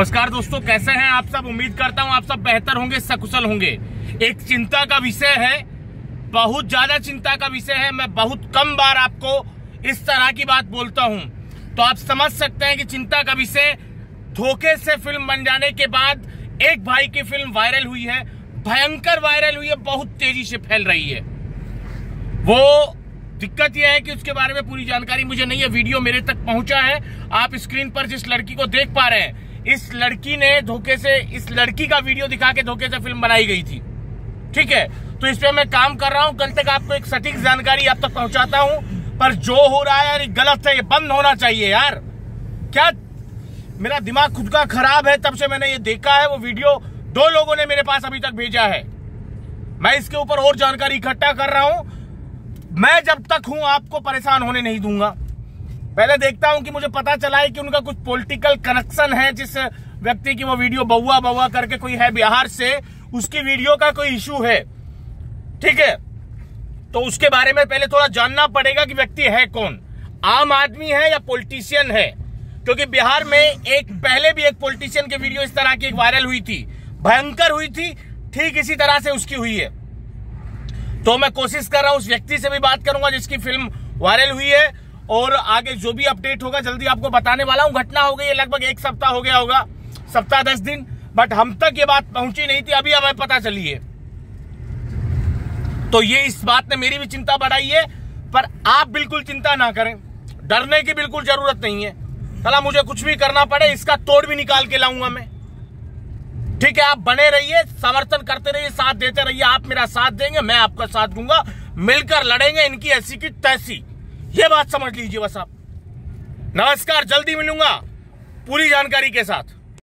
नमस्कार दोस्तों, कैसे हैं आप सब? उम्मीद करता हूँ आप सब बेहतर होंगे, सकुशल होंगे। एक चिंता का विषय है, बहुत ज़्यादा चिंता का विषय है, मैं बहुत कम बार आपको इस तरह की बात बोलता हूँ। तो आप समझ सकते हैं कि चिंता का विषय धोखे से फ़िल्म बन जाने के बाद एक भाई की फ़िल्म वायरल हुई है, भयंकर वायरल हुई है, बहुत तेज़ी से फैल रही है। वो दिक्कत यह है कि उसके बारे में पूरी जानकारी मुझे नहीं है, वीडियो मेरे तक पहुँचा है। आप स्क्रीन पर जिस लड़की को देख पा रहे हैं इस लड़की ने धोखे से, इस लड़की का वीडियो दिखा के धोखे से फ़िल्म बनाई गई थी। ठीक है? तो इस पे मैं काम कर रहा हूँ। कल तक आपको एक सटीक जानकारी आप तक पहुंचाता हूँ। पर जो हो रहा है यार गलत है, ये बंद होना चाहिए यार। क्या मेरा दिमाग खुद का खराब है? तब से मैंने ये देखा है, वो वीडियो दो लोगों ने मेरे पास अभी तक भेजा है। मैं इसके ऊपर और जानकारी इकट्ठा कर रहा हूँ। मैं जब तक हूँ, आपको परेशान होने नहीं दूँगा। पहले देखता हूँ कि मुझे पता चला है कि उनका कुछ पॉलिटिकल कनेक्शन है, जिस व्यक्ति की वो वीडियो बउआ बउआ करके कोई है बिहार से, उसकी वीडियो का कोई इशू है। ठीक है? तो उसके बारे में पहले थोड़ा जानना पड़ेगा कि व्यक्ति है कौन। आम आदमी है या पॉलिटिशियन है? क्योंकि बिहार में एक, पहले भी एक पॉलिटिशियन की वीडियो इस तरह की एक वायरल हुई थी। भयंकर हुई थी, ठीक इसी तरह से उसकी हुई है। तो मैं कोशिश कर रहा हूँ, उस व्यक्ति से भी बात करूँगा जिसकी फ़िल्म वायरल हुई है। और आगे जो भी अपडेट होगा, जल्दी आपको बताने वाला हूँ। घटना हो गई है, लगभग एक सप्ताह हो गया होगा। सप्ताह दस दिन। बट हम तक ये बात पहुँची नहीं थी, अभी हमें पता चली है। तो ये इस बात ने मेरी भी चिंता बढ़ाई है, पर आप बिल्कुल चिंता ना करें। डरने की बिल्कुल ज़रूरत नहीं है। चला मुझे कुछ भी करना पड़े, इसका तोड़ भी निकाल के लाऊँगा मैं। ठीक है, आप बने रहिए, समर्थन करते रहिए, साथ देते रहिए। आप मेरा साथ देंगे, मैं आपका साथ दूँगा। मिलकर लड़ेंगे इनकी ऐसी की तैसी। ये बात समझ लीजिए बस आप। नमस्कार जल्दी मिलूँगा पूरी जानकारी के साथ।